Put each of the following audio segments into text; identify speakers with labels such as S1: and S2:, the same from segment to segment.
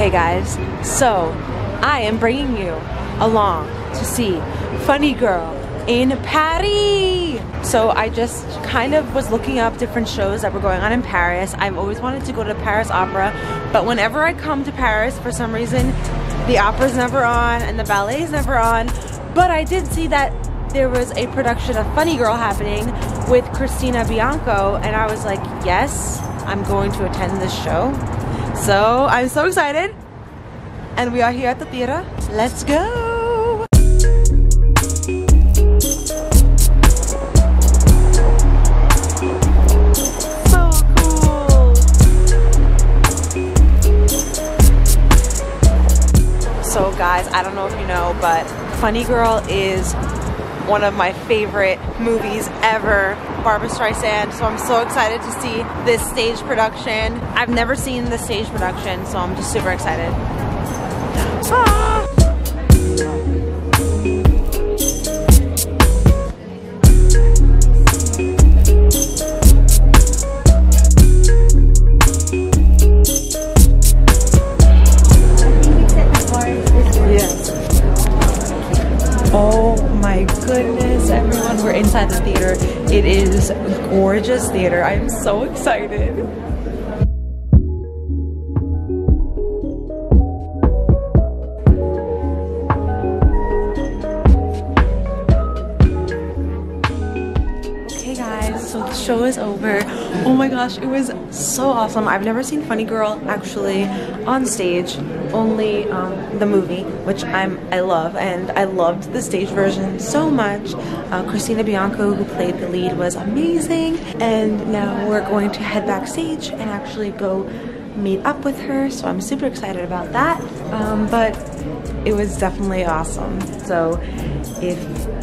S1: Hey guys, so I am bringing you along to see Funny Girl in Paris. So I just kind of was looking up different shows that were going on in Paris. I've always wanted to go to the Paris Opera, but whenever I come to Paris, for some reason, the opera's never on and the ballet's never on. But I did see that there was a production of Funny Girl happening with Christina Bianco, and I was like, yes, I'm going to attend this show. So I'm so excited. And we are here at the theater. Let's go. So cool. So guys, I don't know if you know, but Funny Girl is one of my favorite movies ever, Barbra Streisand. So I'm so excited to see this stage production. I've never seen the stage production, so I'm just super excited. Ah! Yes. Oh my goodness, everyone, we're inside the theater. It is gorgeous theater. I'm so excited. Show is over. Oh my gosh, it was so awesome. I've never seen Funny Girl actually on stage, only um, the movie, which I'm I love, and I loved the stage version so much. Uh, Christina Bianco, who played the lead, was amazing, and now we're going to head backstage and actually go meet up with her. So I'm super excited about that. Um, but it was definitely awesome. So if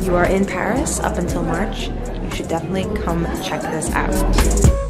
S1: you are in Paris up until March, you should definitely come check this out.